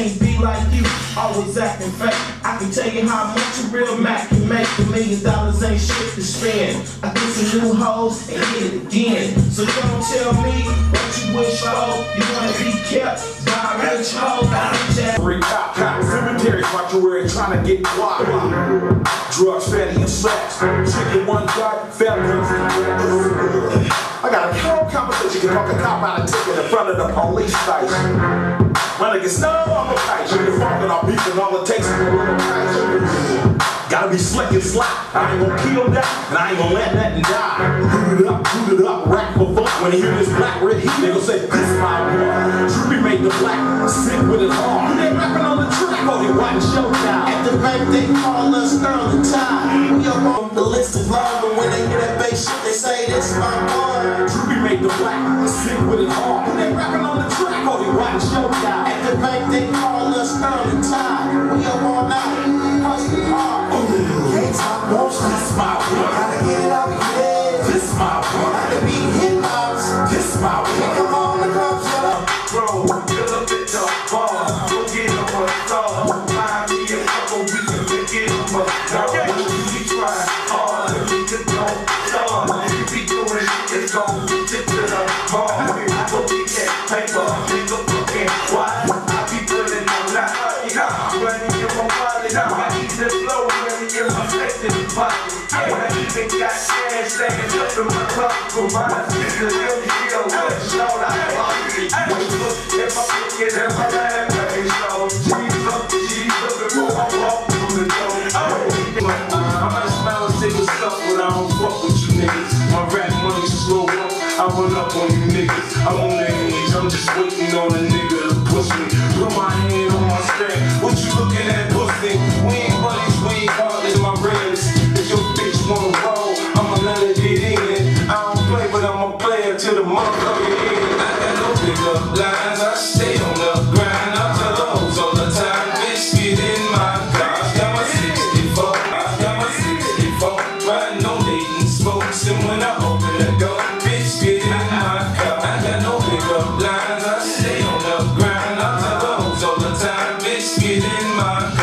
can't be like you, always acting fake. I can tell you how much a real Mac can make. A million dollars ain't shit to spend. I get some new hoes and hit it again. So don't tell me what you wish for. You wanna be kept by rich hoe. Three cop, cop, cemetery, mortuary, trying to get quiet. Drugs, fatty, and sex. Chicken, one gut, felons. I got a whole conversation, can talk a cop out of ticket in front of the police station. When it get no, I'm a kite. You can fuck our beef and all it takes is a little. Gotta be slick and slack. I ain't gonna kill that, and I ain't gonna let nothing die. Boot it up, boot it up, rap for fun. When they hear this black red heat, they gon' say, this my one. Droopy made the black sick with his arm. They rapping on the track, oh, they watching Showtime. At the bank, they call us early time. We up on the list of long, but when they hear that bass shit, they say this my one. Droopy made the black sick with his arm. They rapping on the track, oh, they watching Showtime. At the bank, they call us early time. We up all night, hustling hard. Won't my one. Gotta get it out head. This my one. Gotta be hit outs. This my one. Come on, the cops, shut up. Bro, fill up at the bar. Go get him a star. Find me a couple weeks and get him a star. We try hard and we just don't start. We be doing shit that's gon' get to the bar. I go get that paper, nigga fucking why? Even got cash staying up in my cup for my sister. Yo, yo, what? Shout out, I if I pick it up, I walk the door. I'm not smiling, taking stuff, but I don't fuck with you niggas. My rap money slow up, I run up on you niggas. I'm on that age, I'm just waiting on a nigga to push me. Put my hand Till the motherfucker end. I got no pickup lines, I stay on the grind. I tell the hoes all the time, bitch, get in my car. I got my 64, I got my 64, riding on Dayton spokes. And when I open the door, bitch, get in my car. I got no pickup lines, I stay on the grind. I tell the hoes all the time, bitch, get in my car.